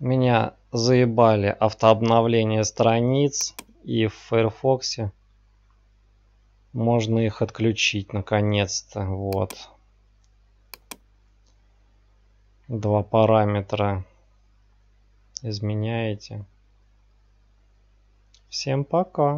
Меня заебали автообновление страниц и в Firefox можно их отключить наконец-то. Вот. Два параметра изменяете. Всем пока.